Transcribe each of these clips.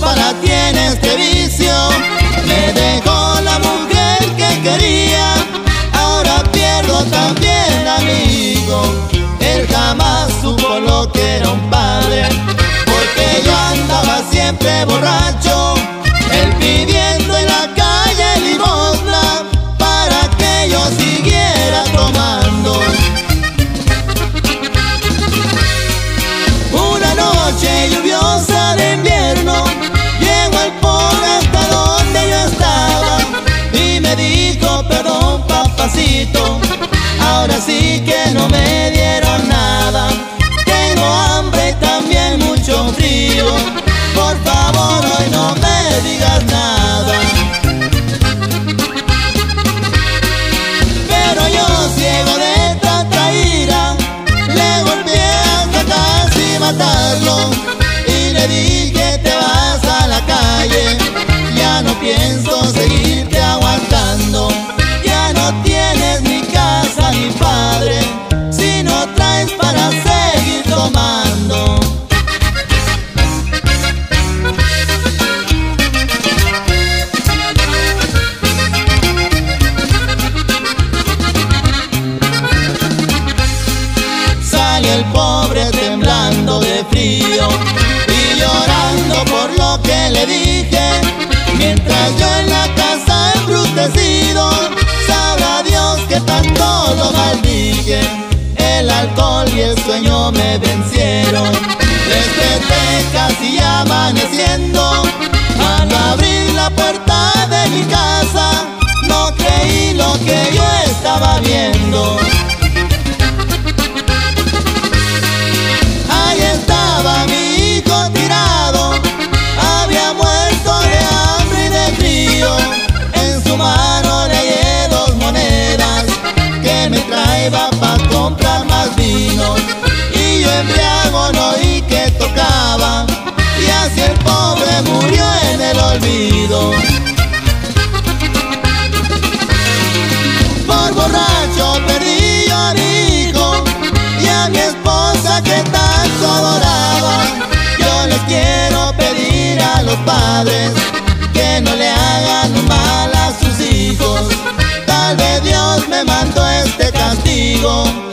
la tiene este vicio. Me dejó la mujer que quería, ahora pierdo también amigo. Él jamás supo lo que era un padre, porque yo andaba siempre borracho, mucho tanto lo maldije. El alcohol y el sueño me vencieron. Desperté casi amaneciendo. Comprar más vino. Y yo embriago no oí que tocaba, y así el pobre murió en el olvido. Por borracho perdí yo a mi hijo y a mi esposa que tanto adoraba. Yo les quiero pedir a los padres que no le hagan mal a sus hijos. Tal vez Dios me mandó este castigo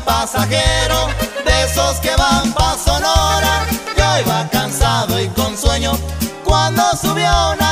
pasajero de esos que van pa' Sonora. Yo iba cansado y con sueño cuando subió una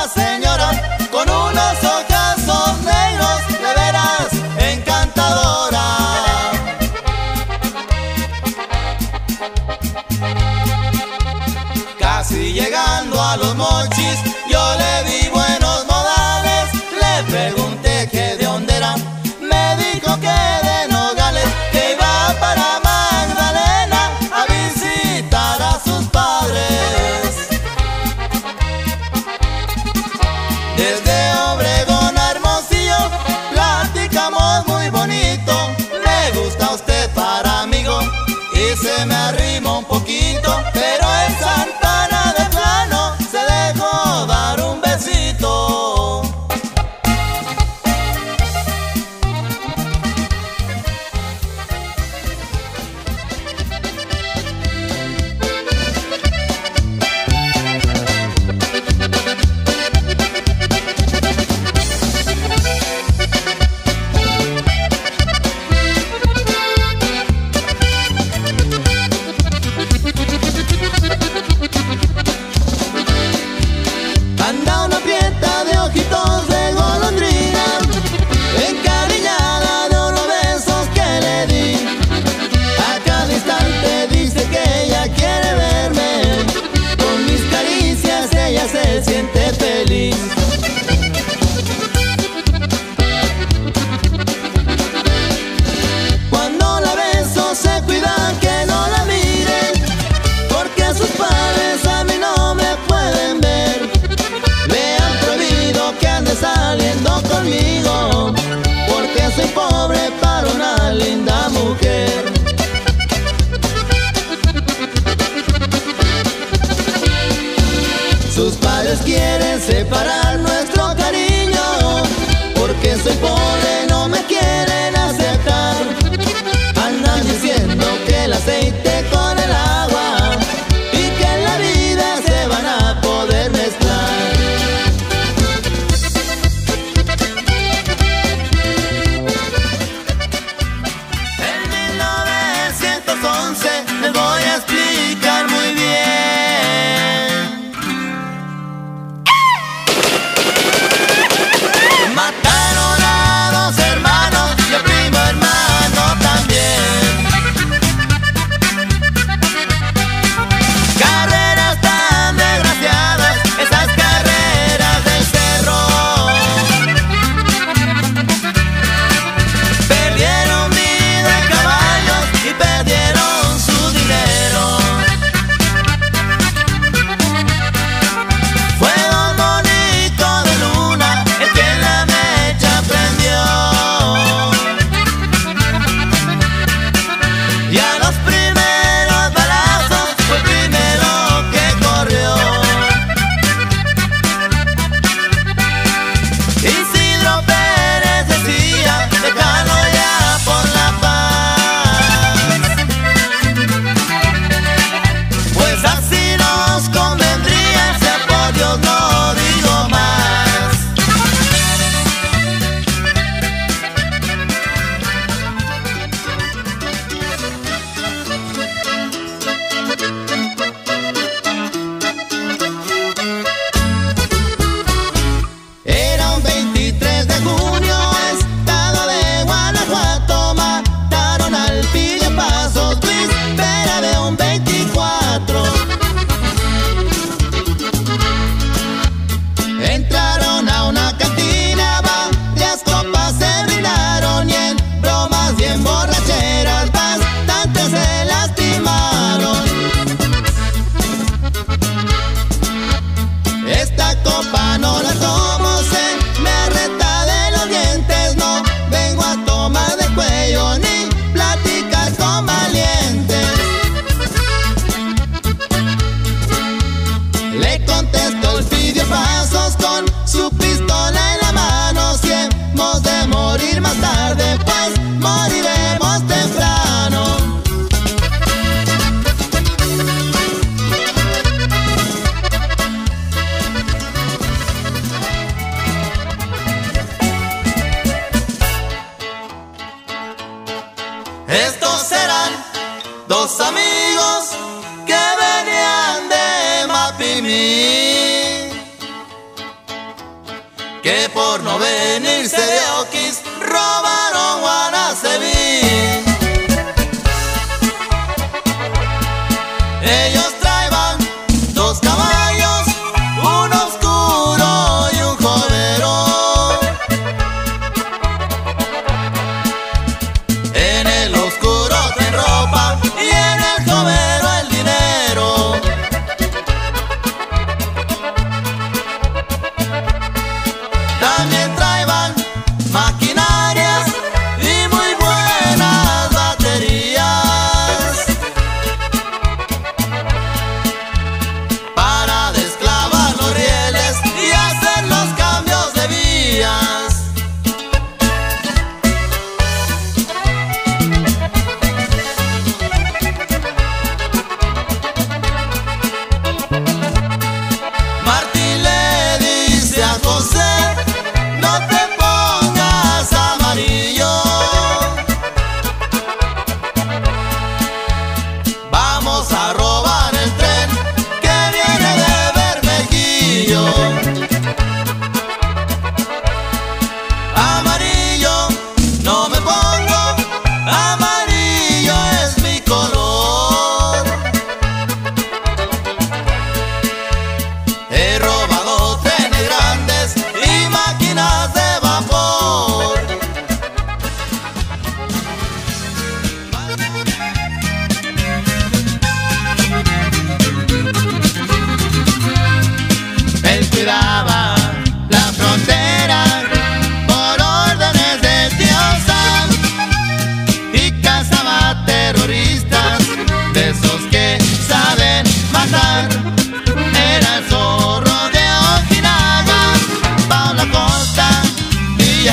no venirse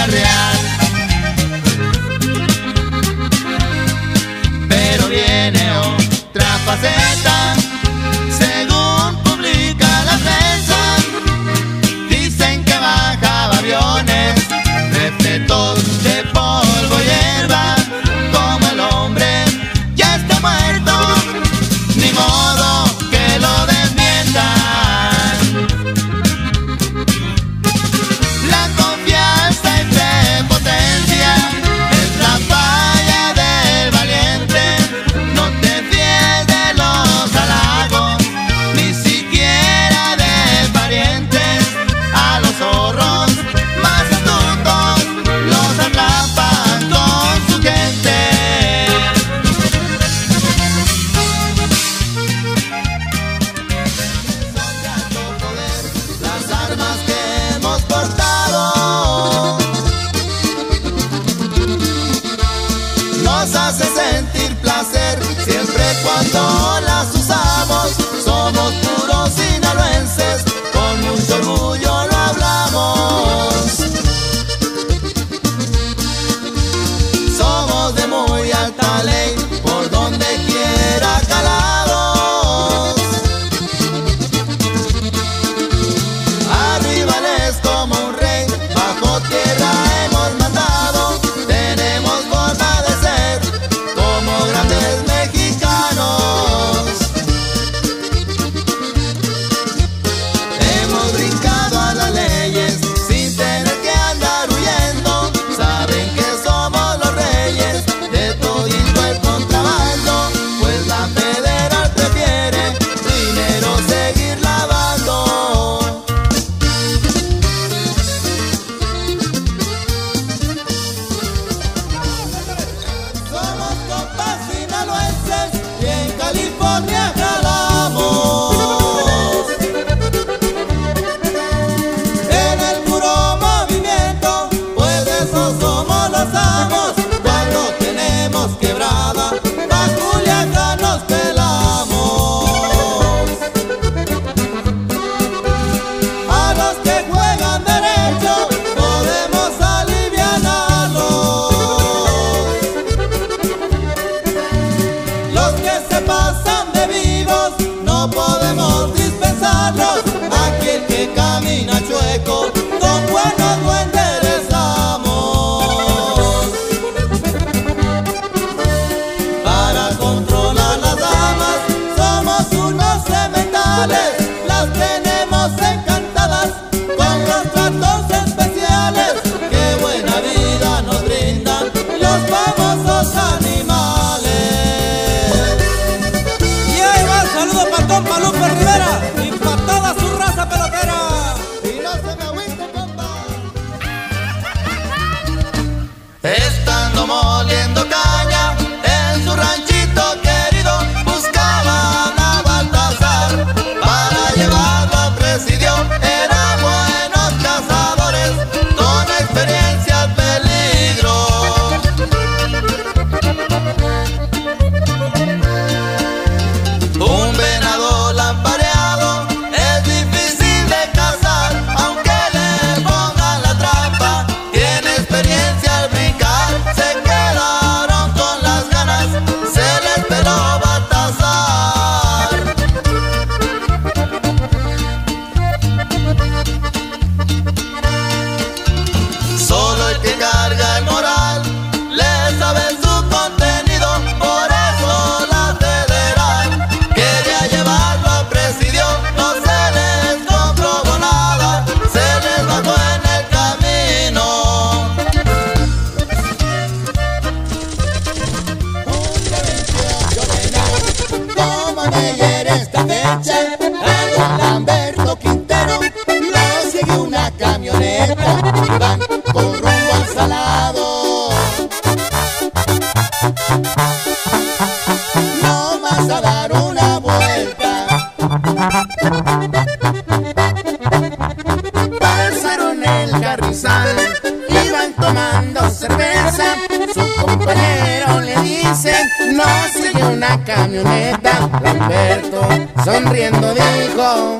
Villarreal. Pero viene otra faceta, una camioneta, Lamberto sonriendo dijo.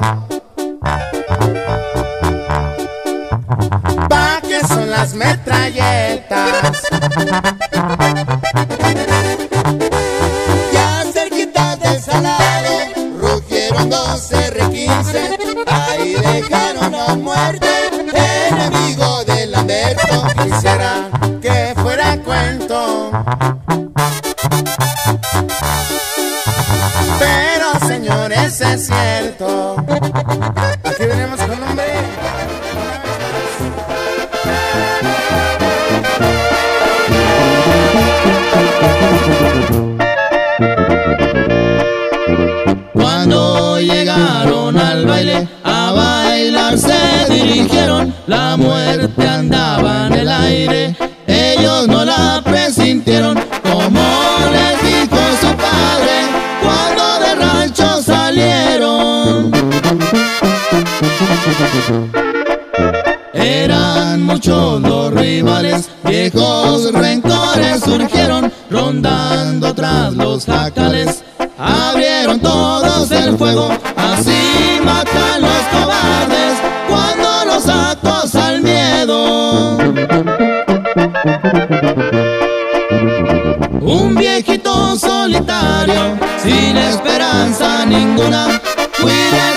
Pa' que son las metralletas. Ya cerquita del salado, rugieron dos R15, ahí dejaron a muerte, enemigo de Lamberto, quisiera. siento. tras los jacales, abrieron todos el fuego, así matan los cobardes cuando los acosa el miedo. Un viejito solitario, sin esperanza ninguna, cuida